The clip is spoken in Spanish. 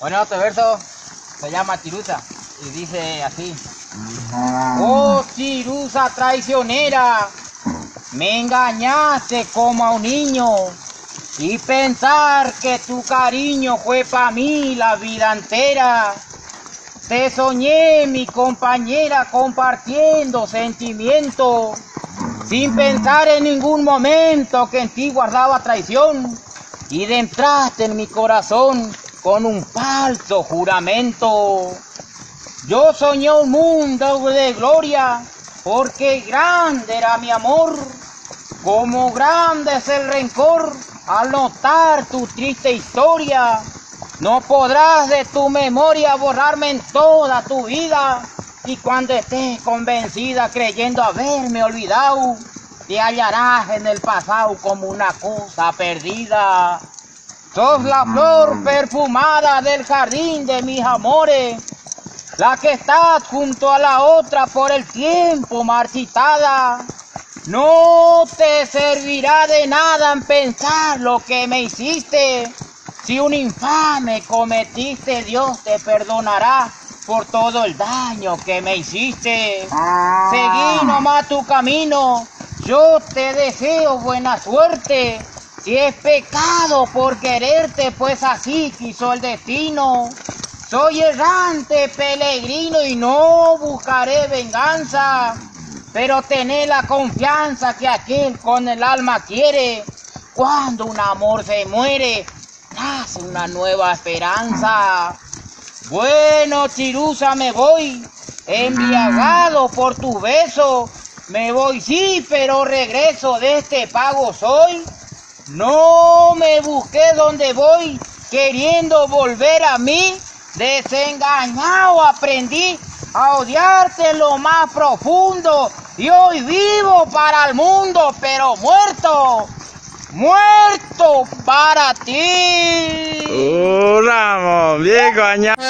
Bueno, otro verso se llama Tirusa y dice así. Oh Tirusa traicionera, me engañaste como a un niño y pensar que tu cariño fue para mí la vida entera. Te soñé, mi compañera, compartiendo sentimientos, sin pensar en ningún momento que en ti guardaba traición, y entraste en mi corazón con un falso juramento. Yo soñé un mundo de gloria, porque grande era mi amor, como grande es el rencor al notar tu triste historia. No podrás de tu memoria borrarme en toda tu vida. Y cuando estés convencida creyendo haberme olvidado, te hallarás en el pasado como una cosa perdida. Sos la flor perfumada del jardín de mis amores, la que estás junto a la otra por el tiempo marchitada. No te servirá de nada en pensar lo que me hiciste. Si un infame cometiste, Dios te perdonará por todo el daño que me hiciste. Seguí nomás tu camino, yo te deseo buena suerte. Si es pecado por quererte, pues así quiso el destino. Soy errante, peregrino y no buscaré venganza. Pero tené la confianza que aquel con el alma quiere. Cuando un amor se muere, nace una nueva esperanza. Bueno, Chirusa, me voy, embriagado por tu beso. Me voy, sí, pero regreso de este pago soy. No me busqué donde voy, queriendo volver a mí. Desengañado aprendí a odiarte lo más profundo y hoy vivo para el mundo, pero muerto, muerto para ti. ¡Uh! ¡Viejo añado!